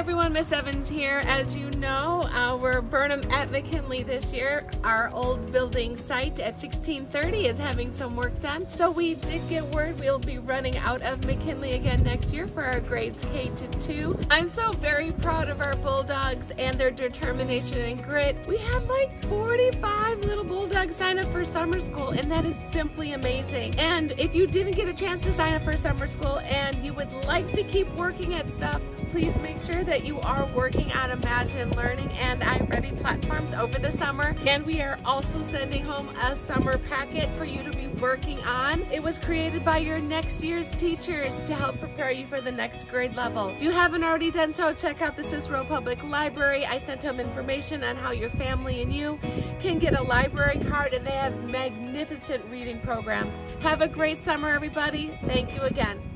everyone, Miss Evans here. As you know, uh, we're Burnham at McKinley this year. Our old building site at 1630 is having some work done. So we did get word we'll be running out of McKinley again next year for our grades K to 2. I'm so very proud of our Bulldogs and their determination and grit. We had like 45 little Bulldogs sign up for summer school and that is simply amazing. And if you didn't get a chance to sign up for summer school and you would like to keep working at stuff, please make sure that you are working on Imagine Learning and iReady platforms over the summer. And we are also sending home a summer packet for you to be working on. It was created by your next year's teachers to help prepare you for the next grade level. If you haven't already done so, check out the Cicero Public Library. I sent home information on how your family and you can get a library card and they have magnificent reading programs. Have a great summer, everybody. Thank you again.